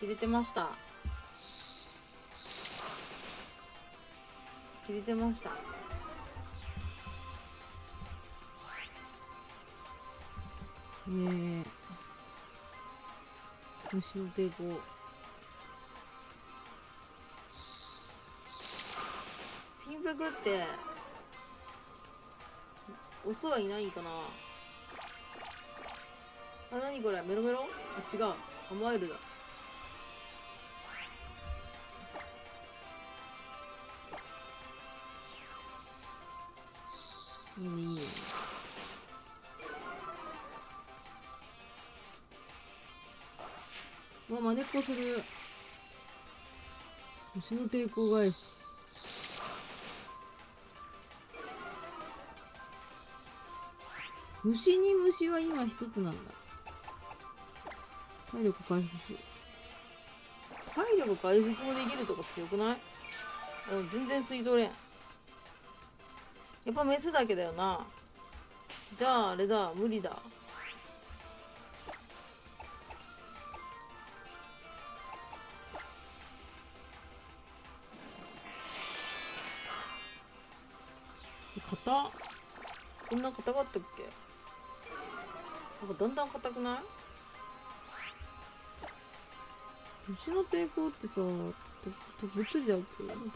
切れてました。切れてました。ねえ。虫の抵抗。ピンパクってオスはいないんかな。あ、なにこれ？メロメロ？あ、違う。アマエルだ。虫の抵抗返し。虫に虫は今一つなんだ。体力回復し体力回復もできるとか強くない？うん全然吸い取れんやっぱメスだけだよな。じゃああれだ無理だ。こんな硬かったっけ？なんかだんだん硬くない？虫の抵抗ってさ物理だっけ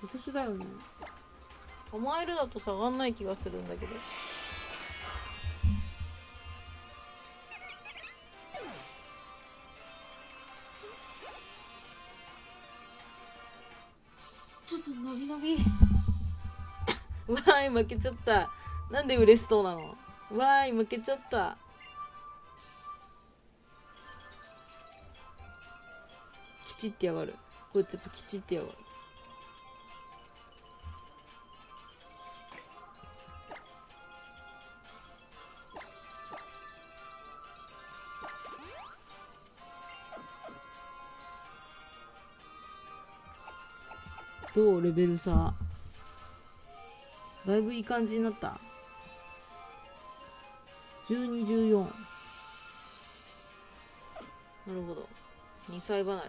特殊だよね。甘えるだと下がんない気がするんだけど。ちょっと伸び伸び。わい負けちゃった。なんで嬉しそうなの？わーい負けちゃった。きちってやがる。こいつやっぱきちってやがる。どう？レベル差。だいぶいい感じになった。1214なるほど。2歳離れか。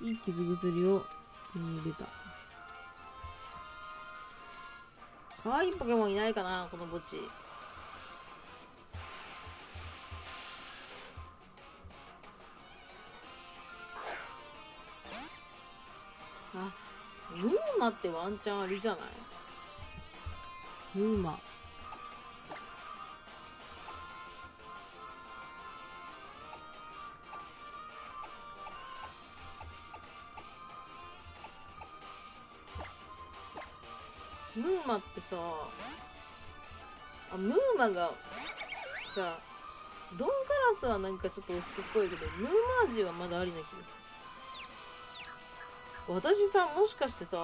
いい傷薬を手に入れた。可愛いポケモンいないかなこの墓地。あマってワンチャンありじゃない？ムーマ。ムーマってさあムーマがじゃあドンカラスはなんかちょっとオスっぽいけどムーマージはまだありな気がする。私さもしかしてさ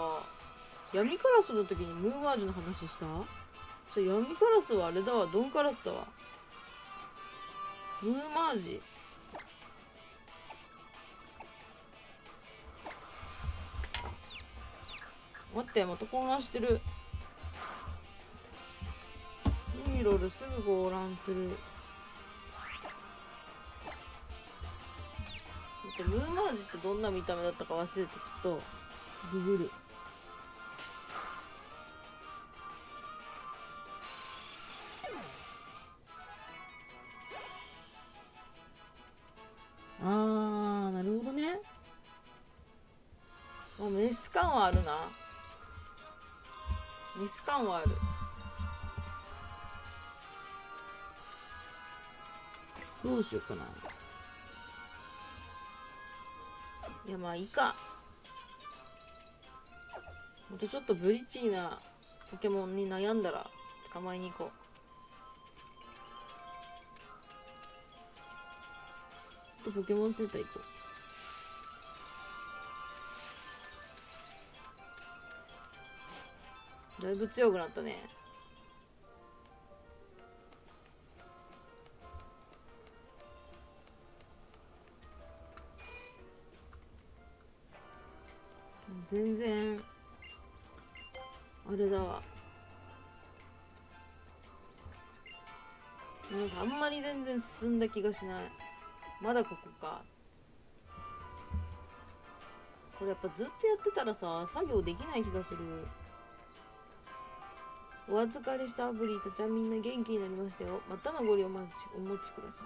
闇カラスの時にムーマージュの話した？じゃ闇カラスはあれだわ。ドンカラスだわ。ムーマージュ。待ってまた混乱してる。ミロルすぐ混乱する。ってムーンマージってどんな見た目だったか忘れてちょっとググる。あーなるほどね。あメス感はあるな。メス感はある。どうしようかな。いやまあいいか。またちょっとブリッチーなポケモンに悩んだら捕まえに行こう。とポケモンセンター行こう。だいぶ強くなったね。全然あれだわ。なんかあんまり全然進んだ気がしない。まだここか。これやっぱずっとやってたらさ作業できない気がする。お預かりしたアブリーたちはみんな元気になりましたよ。またのご利用お待ちお持ちくださ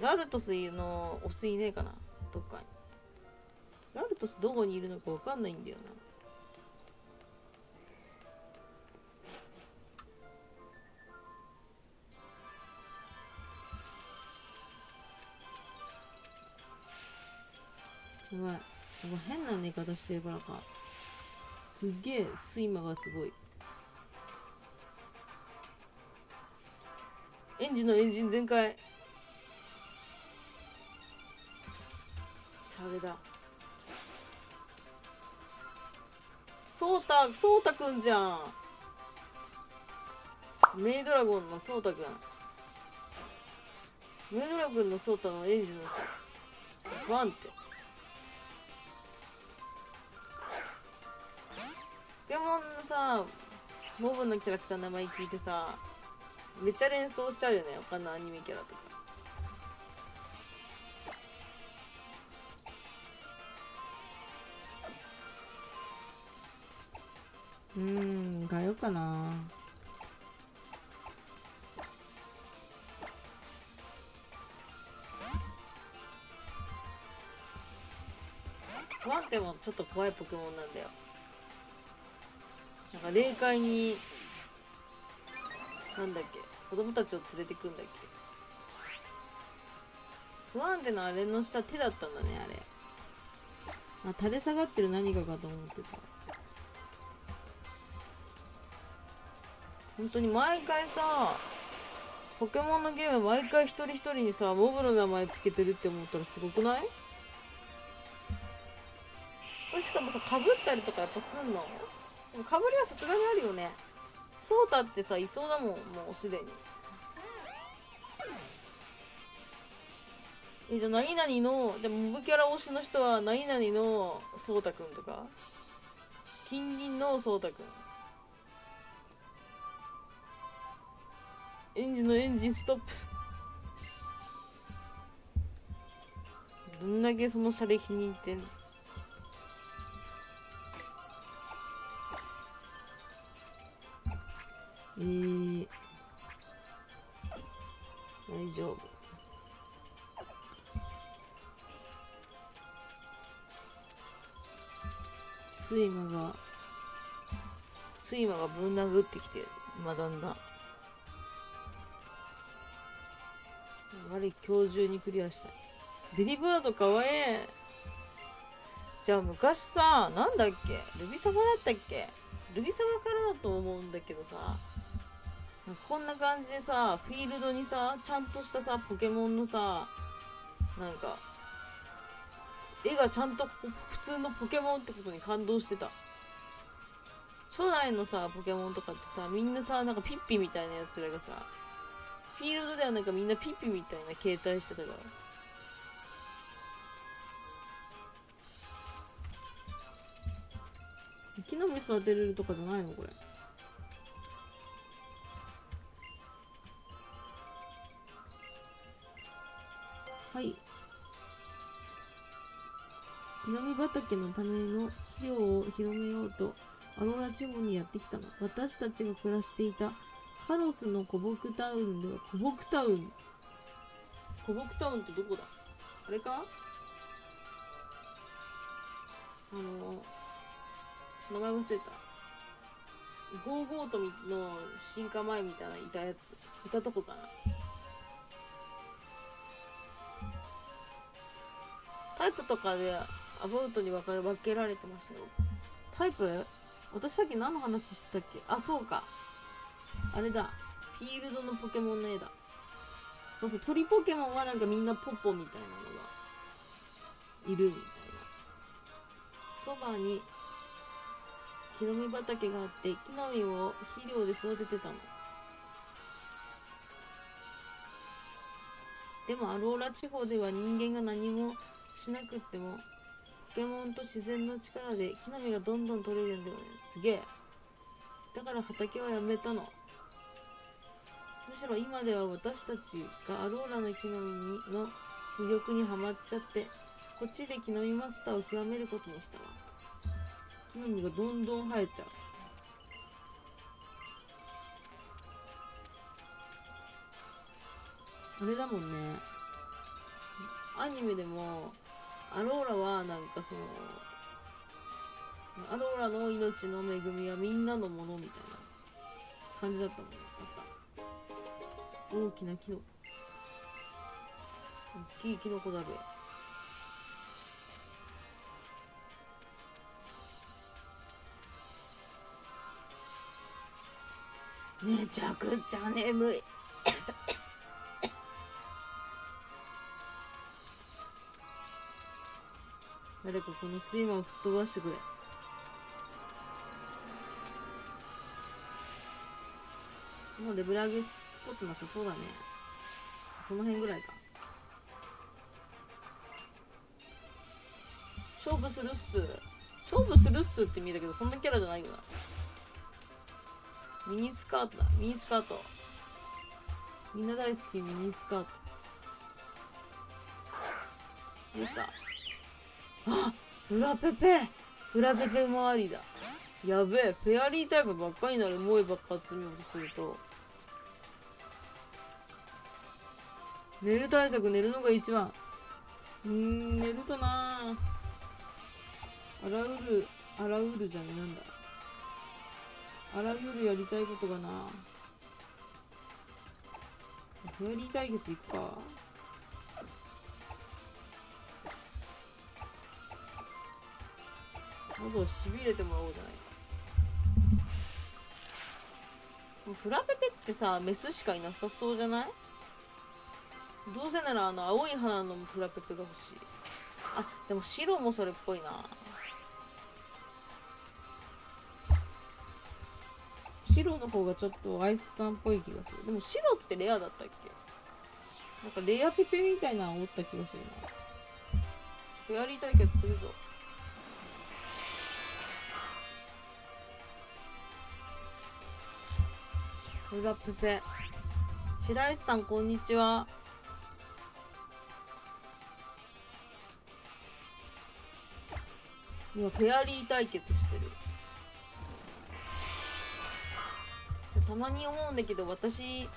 い。ラルトスのオスいねえかな？どっかに。ラルトスどこにいるのかわかんないんだよなやばい。やばい変な寝方してるからか。すっげえ睡魔がすごい。エンジンのエンジン全開。シャレだ。ソータ、ソータくんじゃん。メイドラゴンのソータくん。メイドラゴンのソータのエンジンのさ、不安定。ポケモンのさモブのキャラクターの名前聞いてさめっちゃ連想しちゃうよね他のアニメキャラとかうーんがよかな。不安定もちょっと怖いポケモンなんだよ。なんか霊界になんだっけ子供たちを連れてくんだっけ。不安定なあれの下手だったんだねあれ。あ垂れ下がってる何かかと思ってた。本当に毎回さポケモンのゲーム毎回一人一人にさモブの名前つけてるって思ったらすごくない？これしかもさかぶったりとかやっぱすんの？でもかぶりはさすがにあるよね。ソータってさいそうだもんもうすでに。えじゃあ何々のでもモブキャラ推しの人は何々のソータくんとか？近隣のソータくん。エンジンのエンジンストップ。どんだけその車歴に入ってんえー、大丈夫。睡魔が睡魔がぶん殴ってきてまだんだん。悪い今日中にクリアしたデリバードかわいいじゃあ昔さなんだっけ？ルビサバだったっけ？ルビサバからだと思うんだけどさこんな感じでさフィールドにさちゃんとしたさポケモンのさなんか絵がちゃんと普通のポケモンってことに感動してた。初代のさポケモンとかってさみんなさなんかピッピみたいなやつらがさフィールドではなんかみんなピピみたいな携帯してたから。木の実育てれるとかじゃないの？これ。はい。木の実畑のための肥料を広めようとアローラ地方にやってきたの。私たちが暮らしていたカロスの古木タウンでは古木タウン。古木タウンってどこだ？あれか？あの名前忘れた。ゴーゴートの進化前みたいないたやつ。いたとこかな。タイプとかでアバウトに分かれ分けられてましたよ。タイプ？私さっき何の話してたっけ？あそうか。あれだ。フィールドのポケモンの絵だ。そうそう鳥ポケモンはなんかみんなポッポみたいなのがいるみたいな。そばに木の実畑があって木の実を肥料で育ててたの。でもアローラ地方では人間が何もしなくってもポケモンと自然の力で木の実がどんどん取れるんだよね。すげえ。だから畑はやめたの。しろ今では私たちがアローラの木の実の魅力にはまっちゃってこっちで木の実マスターを極めることにしたわ木の実がどんどん生えちゃう。あれだもんね。アニメでもアローラはなんかそのアローラの命の恵みはみんなのものみたいな感じだったもん大きなキノコ大きいキノコだべ。めちゃくちゃ眠い。誰かこの睡魔を吹っ飛ばしてくれ。もうレベル上げスポットなさそうだね。この辺ぐらいか。勝負するっす。勝負するっすって見えたけどそんなキャラじゃないよな。ミニスカートだ。ミニスカート。みんな大好きミニスカート。出た。あフラペペ。フラペペ周りだ。やべえ。フェアリータイプばっかりになる。萌えばっか集めようとすると。寝る対策寝るのが一番。うん寝るとな。あらうるあらうるじゃねえなんだ。あらゆるやりたいことがな。フェアリー対決いっか喉をしびれてもらおうじゃないか。フラペペってさメスしかいなさそうじゃない？どうせならあの青い花のフラペペが欲しい。あでも白もそれっぽいな。白の方がちょっとアイスさんっぽい気がする。でも白ってレアだったっけ？なんかレアペペみたいなのおった気がするな。フェアリー対決するぞ。フラペペ。白石さんこんにちは。今フェアリー対決してる。たまに思うんだけど私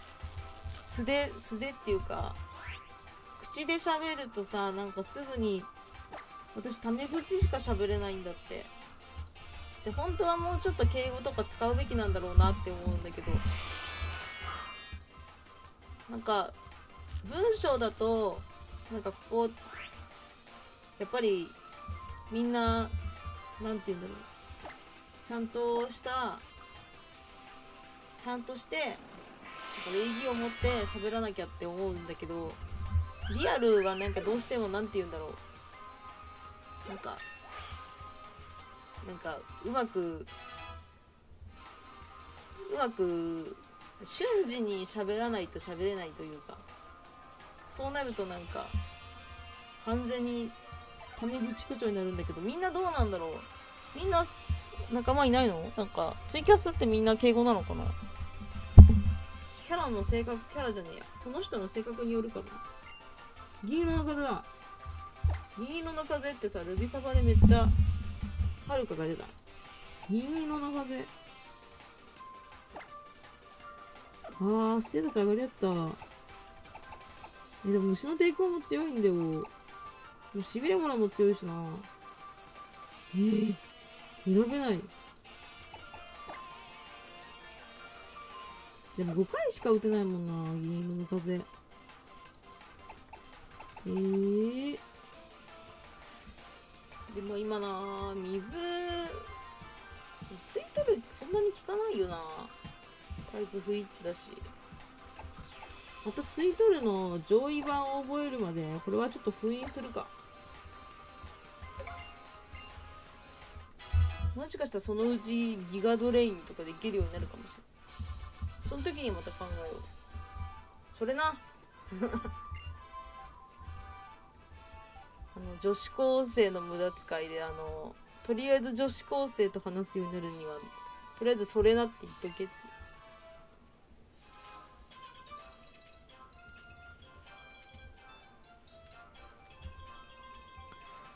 素で素でっていうか口で喋るとさなんかすぐに私タメ口しか喋れないんだって。で本当はもうちょっと敬語とか使うべきなんだろうなって思うんだけど。なんか文章だとなんかここやっぱりみんななんて言うんだろう。ちゃんとしたちゃんとして礼儀を持って喋らなきゃって思うんだけどリアルはなんかどうしてもなんて言うんだろう。なんかなんかうまくうまく瞬時に喋らないと喋れないというかそうなるとなんか完全にタメ口口調になるんだけどみんなどうなんだろう？みんな仲間いないの？なんかツイキャスってみんな敬語なのかな？キャラの性格キャラじゃねえや。その人の性格によるかな。銀色の風だ。銀色の風ってさルビサバでめっちゃはるかが出た。銀色の風。あーステータス上がりやった。えでも虫の抵抗も強いんだよ。もしびれ物も強いしな。えー、選べない。でも5回しか打てないもんな銀色の風えー、でも今な水水取るそんなに効かないよな。タイプ不一致だし。また吸い取るの上位版を覚えるまでこれはちょっと封印するかしかしたらそのうちギガドレインとかできるようになるかもしれない。その時にまた考えよう。それな。あの女子高生の無駄遣いであのとりあえず女子高生と話すようになるにはとりあえずそれなって言っとけって。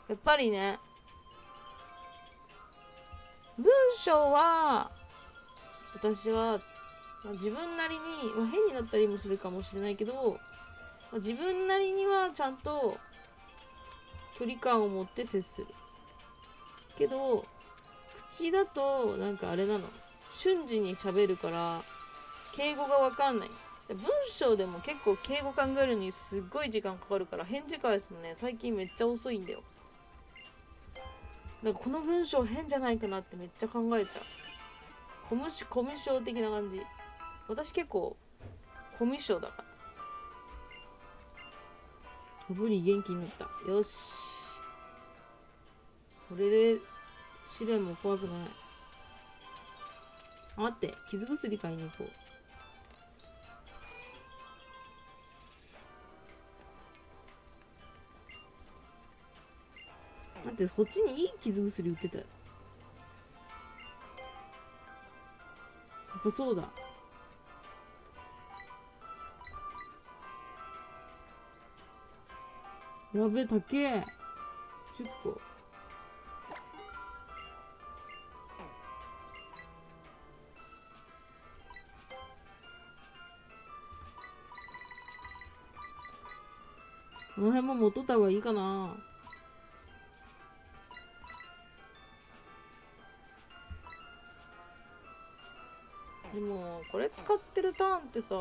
やっぱりね文章は私は、ま、自分なりに、まあ、変になったりもするかもしれないけど、まあ、自分なりにはちゃんと距離感を持って接する。けど口だとなんかあれなの。瞬時に喋るから敬語がわかんない。文章でも結構敬語考えるにすっごい時間かかるから返事返すのね最近めっちゃ遅いんだよ。だかこの文章変じゃないかなってめっちゃ考えちゃう。コミュコミュ障的な感じ。私結構コミュ障だから。ブリ元気になった。よし。これで試練も怖くない。待って傷薬買いに行こう。だってこっちにいい傷薬売ってたよ。やっぱそうだ。やべ高え。10個。この辺も持っとった方がいいかな。でもこれ使ってるターンってさ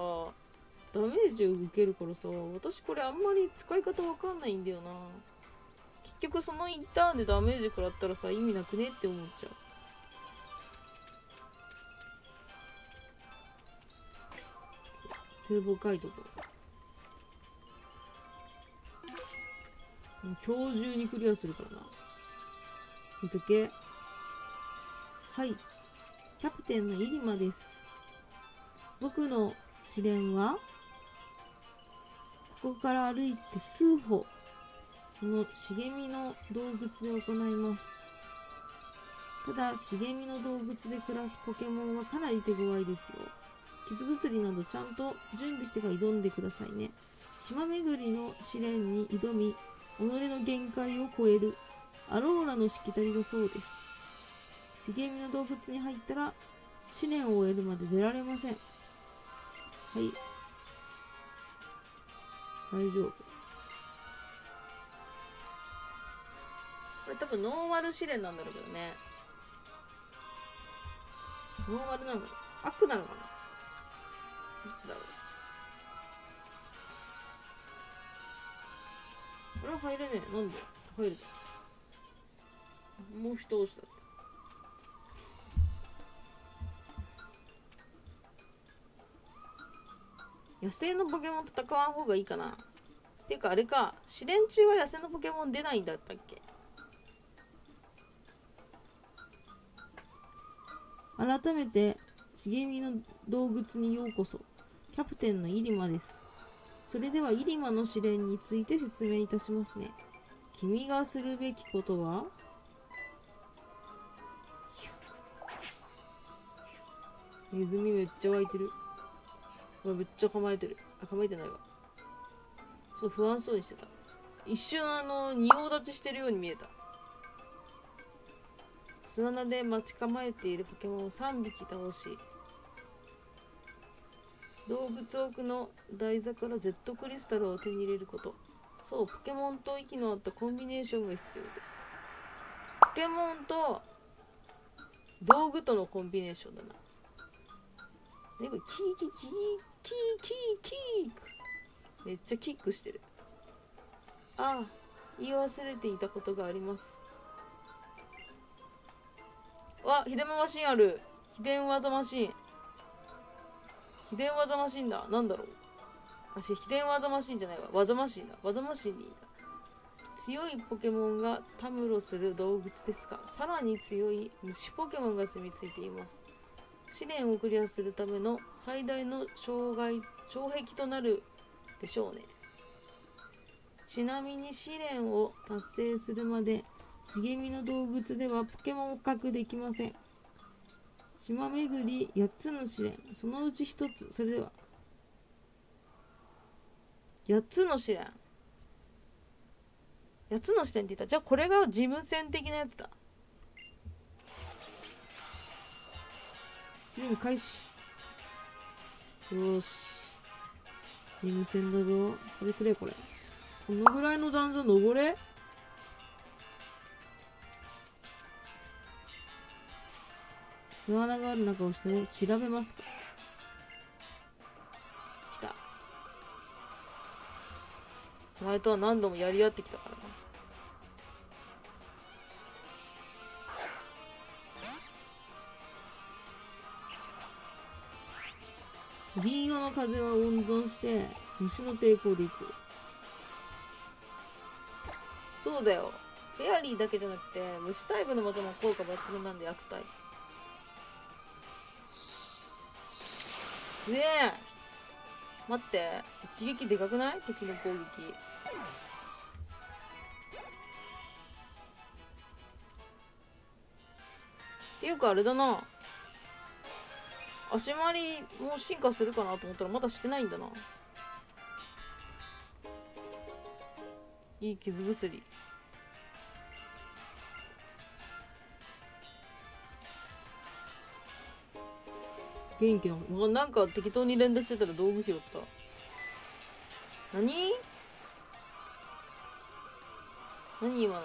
ダメージを受けるからさ私これあんまり使い方わかんないんだよな。結局その1ターンでダメージ食らったらさ意味なくねって思っちゃう。聖母街とか今日中にクリアするからな。見とけ。はい。キャプテンの入間です。僕の試練はここから歩いて数歩この茂みの動物で行います。ただ茂みの動物で暮らすポケモンはかなり手強いですよ。傷薬などちゃんと準備してから挑んでくださいね。島巡りの試練に挑み己の限界を超えるアローラのしきたりだそうです。茂みの動物に入ったら試練を終えるまで出られません。はい。大丈夫。これ多分ノーマル試練なんだろうけどね。ノーマルなんだろう悪なのかな？いつだろう？これは入れねえ。なんで？入るもう一押しだ。野生のポケモン戦わん方がいいかな。っていうかあれか試練中は野生のポケモン出ないんだったっけ？改めて茂みの動物にようこそ。キャプテンの入間です。それでは入間の試練について説明いたしますね。君がするべきことは？ネズミめっちゃ湧いてる。めっちゃ構えてる。あ構えてないわ。そう不安そうにしてた。一瞬あの仁王立ちしてるように見えた。砂名で待ち構えているポケモンを3匹倒し動物奥の台座から Z クリスタルを手に入れること。そうポケモンと息の合ったコンビネーションが必要です。ポケモンと道具とのコンビネーションだな。ねこれキーキーキー。キーキーキーク。めっちゃキックしてる。ああ言い忘れていたことがあります。わ秘伝マシンある。秘伝技マシン。秘伝技マシンだ。なんだろう。あし秘伝技マシンじゃないわ。技マシンだ。技マシンでいいんだ強いポケモンがたむろする動物ですがさらに強い虫ポケモンが住み着いています。試練をクリアするための最大の障害障壁となるでしょうね。ちなみに試練を達成するまで茂みの動物ではポケモンを捕獲できません。島巡り8つの試練。そのうち1つ。それでは。8つの試練。8つの試練って言った。じゃあこれが事務戦的なやつだ。試練開始。よし。事務戦だぞこれくれこれ。このぐらいの段差登れ。巣穴がある中をして調べますか。来た。お前とは何度もやり合ってきたからな。銀色の風は温存して虫の抵抗でいく。そうだよ。フェアリーだけじゃなくて虫タイプの技も効果抜群なんで悪タイプ強え。待って。一撃でかくない？敵の攻撃。っていうかあれだな。足回りも進化するかなと思ったらまだしてないんだな。いい傷薬。元気なのなんか適当に連打してたら道具拾った。何？何今の？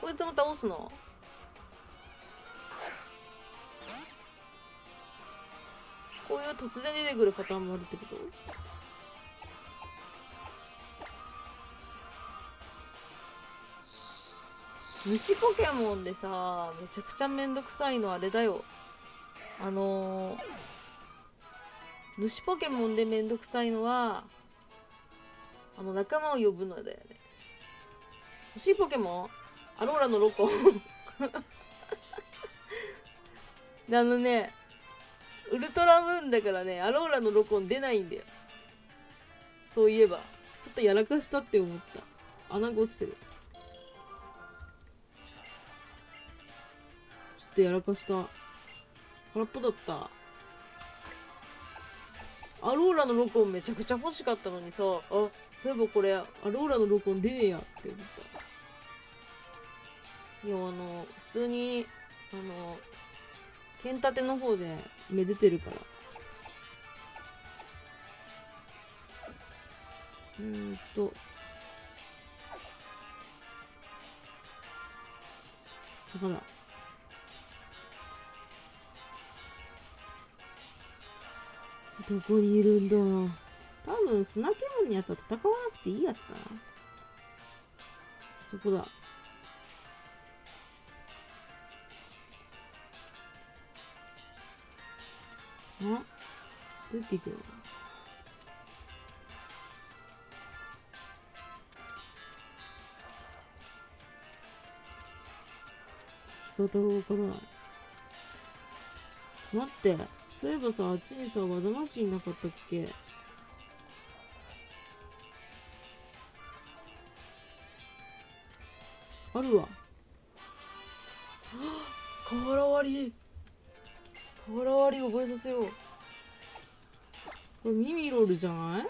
こいつも倒すの？こういう突然出てくるパターンもあるってこと？虫ポケモンでさめちゃくちゃめんどくさいのあれだよ。あのー、虫ポケモンでめんどくさいのはあの仲間を呼ぶのだよね。欲しいポケモン？アローラのロコ。であのねウルトラムーンだからねアローラのロコン出ないんだよ。そういえば。ちょっとやらかしたって思った。穴が落ちてる。ちょっとやらかした。空っぽだった。アローラの録音めちゃくちゃ欲しかったのにさ。あそういえばこれアローラの録音出ねえやって思った。いやあの普通にあの剣立ての方でめでてるから。うんと。そこだ。どこにいるんだ多分砂煙のやつは戦わなくていいやつだな。そこだ。あどうやって行くの仕方がわからない待ってそういえばさ、あっちにさ、技マシンなかったっけあるわ。瓦割り瓦割り覚えさせよう。これミミロールじゃない？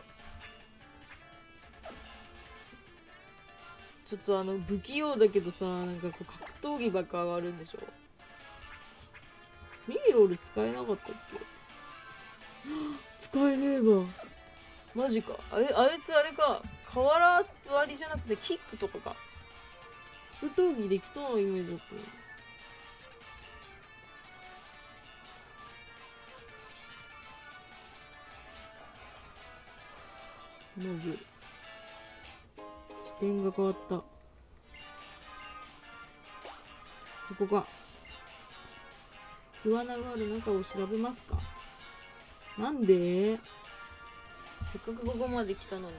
ちょっとあの不器用だけどさなんかこう格闘技ばっか上がるんでしょ？ミミロール使えなかったっけ？使えねえわ。マジか。ああいつあれか。瓦割りじゃなくてキックとかか。格闘技できそうなイメージだったノブ視点が変わった。ここか巣穴がある中を調べますか？なんで？せっかくここまで来たのに。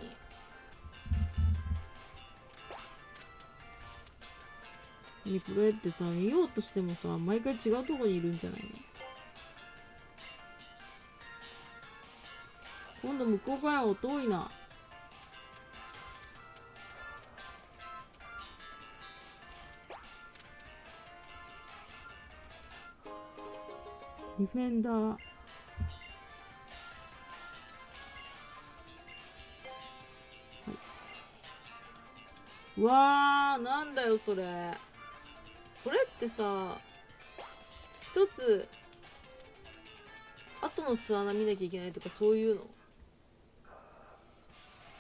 ねこれってさ見ようとしてもさ毎回違うとこにいるんじゃないの？今度向こうからは遠いな。ディフェンダー。はい。うわーなんだよそれ。これってさ一つ後の巣穴見なきゃいけないとかそういうの？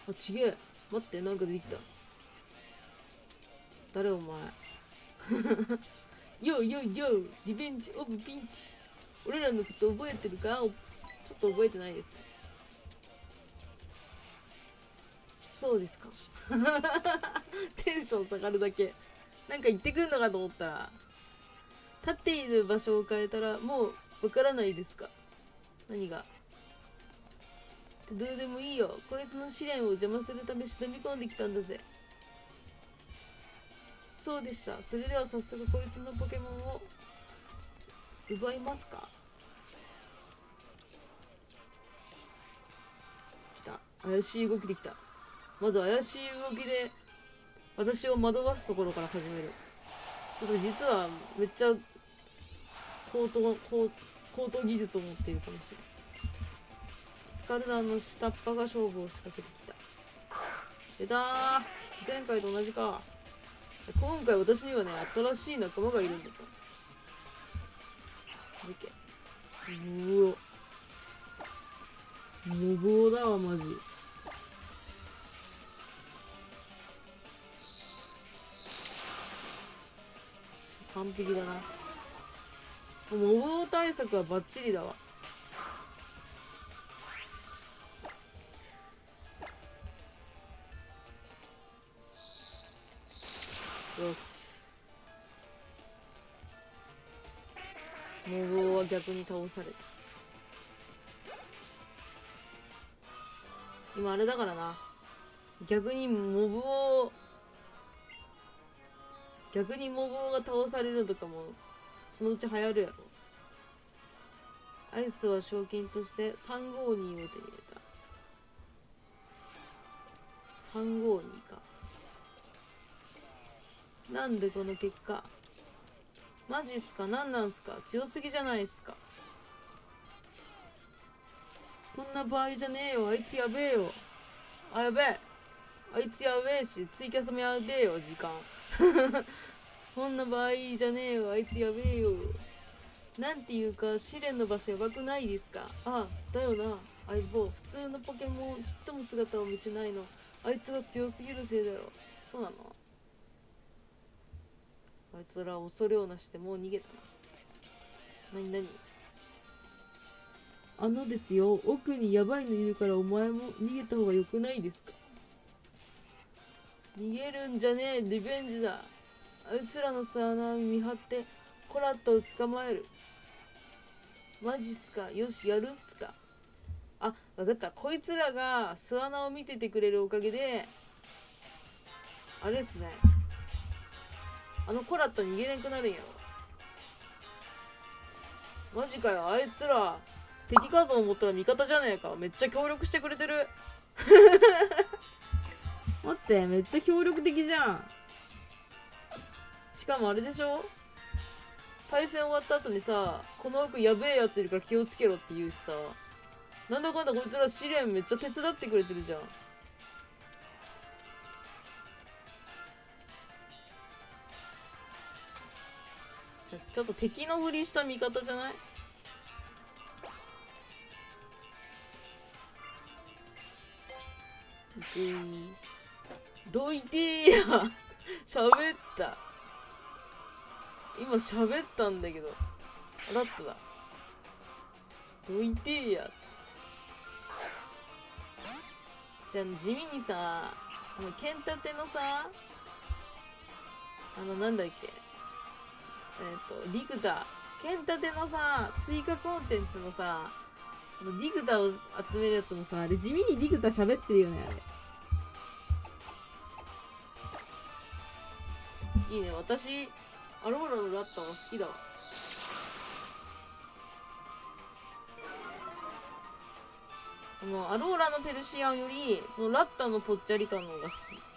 あちげえ。待ってなんかできた。誰お前。ヨーヨーヨリベンジオブピンチ。俺らのこと覚えてるか？ちょっと覚えてないです。そうですか。テンション下がるだけ。なんか言ってくんのかと思ったら立っている場所を変えたらもうわからないですか？何が？どうでもいいよ。こいつの試練を邪魔するため忍び込んできたんだぜ。そうでした。それでは早速こいつのポケモンを奪いますか？怪しい動きできた。まず怪しい動きで私を惑わすところから始める。ちょっと実はめっちゃ高等高高等技術を持っているかもしれないスカルダンの下っ端が勝負を仕掛けてきた。出たー。前回と同じか。今回私にはね新しい仲間がいるんですよ。事件。うお無謀だわマジ。完璧だな。モブ対策はバッチリだわ。よし。モブは逆に倒された。今あれだからな。逆にモブを逆にモブが倒されるとかもそのうち流行るやろ。アイスは賞金として352を手に入れた。352か。なんでこの結果。マジっすか？何なんすか？強すぎじゃないっすか？こんな場合じゃねえよ。あいつやべえよ。あやべえ。あいつやべえしツイキャスもやべえよ時間。こんな場合じゃねえよあいつやべえよ。なんていうか試練の場所やばくないですか？ああだよな。相棒普通のポケモンちっとも姿を見せないの。あいつが強すぎるせいだろ。そうなの？あいつら恐れをなしてもう逃げたな。何何？あのですよ奥にヤバいのいるからお前も逃げた方が良くないですか？逃げるんじゃねえリベンジだ。あいつらの巣穴を見張ってコラットを捕まえる。マジっすか？よしやるっすか？あ分かった。こいつらが巣穴を見ててくれるおかげであれっすね。あのコラット逃げなくなるんやろ。マジかよ。あいつら敵かと思ったら味方じゃねえか。めっちゃ協力してくれてる。待ってめっちゃ協力的じゃん。しかもあれでしょ？対戦終わった後にさこの奥やべえやついるから気をつけろって言うしさ。なんだかんだこいつら試練めっちゃ手伝ってくれてるじゃん。ちょっと敵のふりした味方じゃない？いてー。どいてーや。喋った。今喋ったんだけど。ラットだ。どいてーや。じゃあ地味にさあの剣立てのさあのなんだっけ。えっ、とリグタ。剣立てのさ追加コンテンツのさあのリグタを集めるやつもさあれ地味にリグタ喋ってるよねあれ。いいね私アローラのラッタは好きだわ。このアローラのペルシアンよりこのラッタのぽっちゃり感の方が好き。